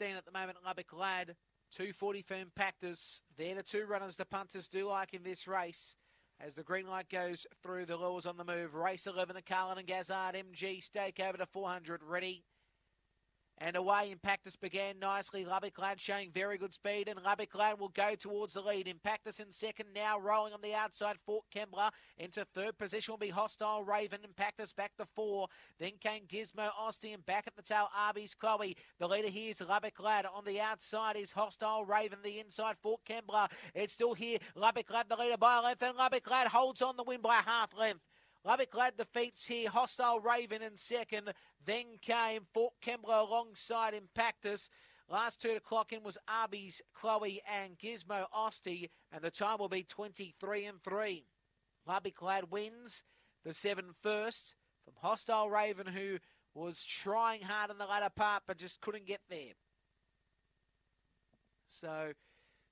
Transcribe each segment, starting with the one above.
at the moment, Lubbock Lad. 240 firm Impactus. They're the two runners the punters do like in this race. As the green light goes through, the lures on the move. Race 11, the Carlin and Gazard MG stake over to 400. Ready and away, Impactus began nicely. Lubbock Lad showing very good speed, and Lubbock Lad will go towards the lead. Impactus in second, now rolling on the outside. Fort Kembla into third position will be Hostile Raven. Impactus back to four. Then came Gizmo and back at the tail, Arby's Chloe. The leader here is Lubbock Lad. On the outside is Hostile Raven. The inside, Fort Kembla. It's still here. Lubbock Lad, the leader by a length, and Lubbock Lad holds on the win by half length. Lubbock Lad defeats here Hostile Raven in second. Then came Fort Kembla alongside Impactus. Last two to clock in was Arby's, Chloe, and Gizmo Osti, and the time will be 23 and 3. Lubbock Lad wins the seven first from Hostile Raven, who was trying hard in the latter part but just couldn't get there. So,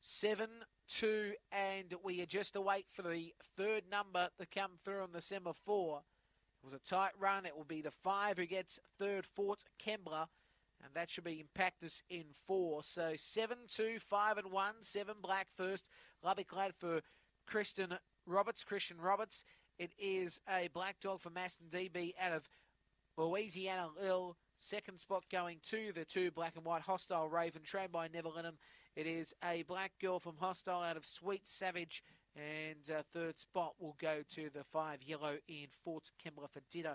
seven two, and we are just await for the third number to come through on the semaphore. It was a tight run. It will be the five who gets third, Fort Kembla, and that should be Impactus in four. So seven, two, five, and one. Seven black first. Lubbock Lad for Christian Roberts. Christian Roberts. It is a black dog for Maston DB out of Louisiana Lil. Second spot going to the two black and white hostile Raven, trained by Neverlinham. It is a black girl from Hostile out of Sweet Savage. And uh, third spot will go to the five yellow in Fort Kembla for Ditter.